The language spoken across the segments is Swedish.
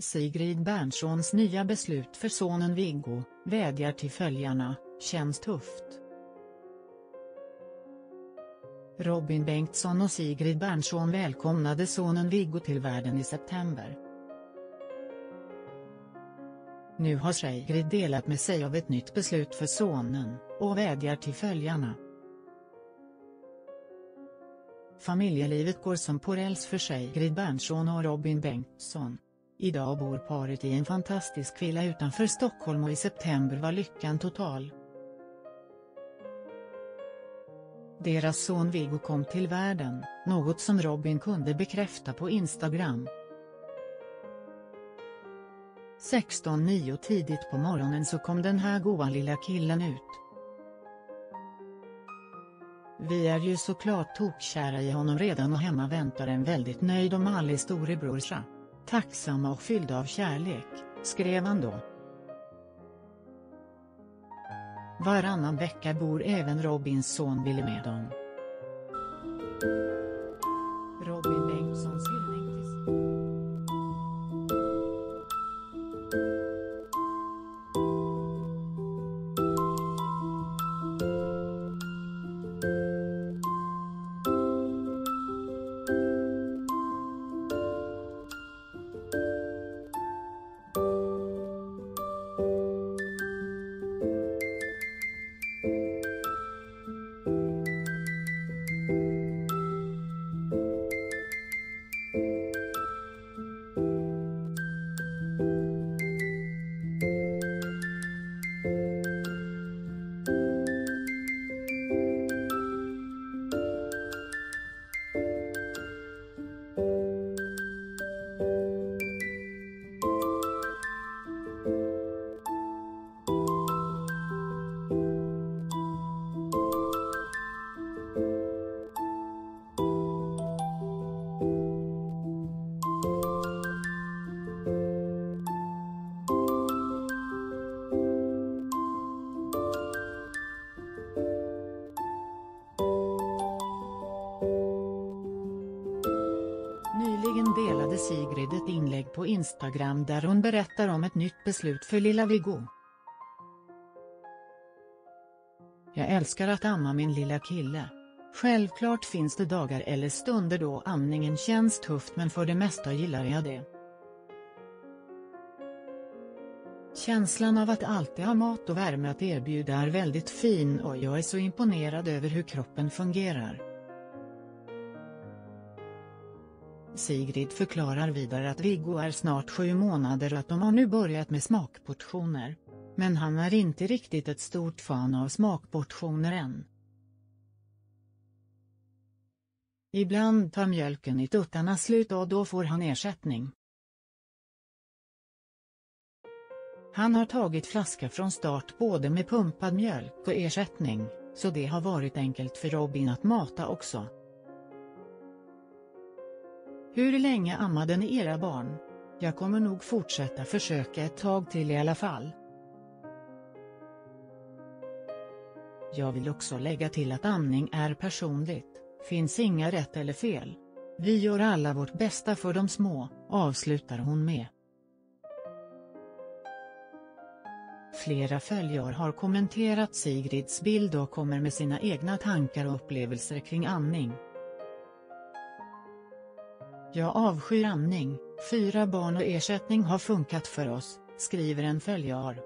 Sigrid Bernssons nya beslut för sonen Viggo, vädjar till följarna, känns tufft. Robin Bengtsson och Sigrid Bernson välkomnade sonen Viggo till världen i september. Nu har Sigrid delat med sig av ett nytt beslut för sonen, och vädjar till följarna. Familjelivet går som på räls för Sigrid Bernson och Robin Bengtsson. Idag bor paret i en fantastisk villa utanför Stockholm och i september var lyckan total. Deras son Viggo kom till världen, något som Robin kunde bekräfta på Instagram. 16.09 tidigt på morgonen så kom den här goa lilla killen ut. Vi är ju såklart tokkära i honom redan och hemma väntar en väldigt nöjd och mallig storebrorsa. Tacksamma och fyllda av kärlek, skrev han då. Varannan vecka bor även Robins son Ville med dem. Robin Nyligen delade Sigrid ett inlägg på Instagram där hon berättar om ett nytt beslut för lilla Viggo. Jag älskar att amma min lilla kille. Självklart finns det dagar eller stunder då amningen känns tufft men för det mesta gillar jag det. Känslan av att alltid ha mat och värme att erbjuda är väldigt fin och jag är så imponerad över hur kroppen fungerar. Sigrid förklarar vidare att Viggo är snart sju månader och att de har nu börjat med smakportioner. Men han är inte riktigt ett stort fan av smakportioner än. Ibland tar mjölken i tuttarna slut och då får han ersättning. Han har tagit flaska från start både med pumpad mjölk och ersättning, så det har varit enkelt för Robin att mata också. Hur länge ammade ni era barn? Jag kommer nog fortsätta försöka ett tag till i alla fall. Jag vill också lägga till att amning är personligt, finns inga rätt eller fel. Vi gör alla vårt bästa för de små, avslutar hon med. Flera följare har kommenterat Sigrids bild och kommer med sina egna tankar och upplevelser kring amning. Jag avskyr amning, fyra barn och ersättning har funkat för oss, skriver en följare.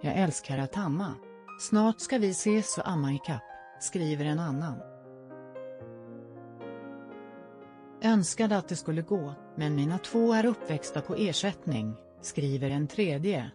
Jag älskar att amma. Snart ska vi ses och amma i kapp, skriver en annan. Önskade att det skulle gå, men mina två är uppväxta på ersättning, skriver en tredje.